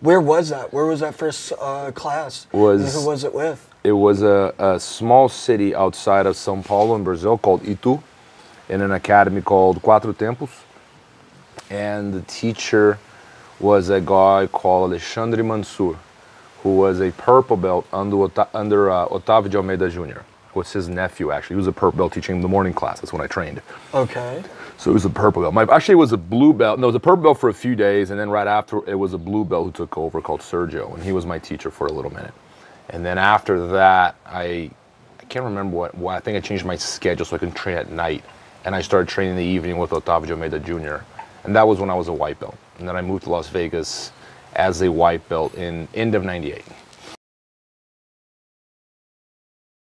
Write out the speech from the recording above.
Where was that? Where was that first uh, class? Was- And who was it with? It was a, a small city outside of São Paulo in Brazil called Itu, in an academy called Quatro Tempos. And the teacher was a guy called Alexandre Mansur, who was a purple belt under, Ota- under uh, Otávio de Almeida Jr., was his nephew actually. He was a purple belt teaching the morning class. That's when I trained. Okay. So it was a purple belt. My, actually, it was a blue belt. No, it was a purple belt for a few days, and then right after, it was a blue belt who took over called Sergio, and he was my teacher for a little minute. And then after that, I, I can't remember what, what. I think I changed my schedule so I can train at night, and I started training in the evening with Otávio Almeida Jr. And that was when I was a white belt. And then I moved to Las Vegas as a white belt in end of '98.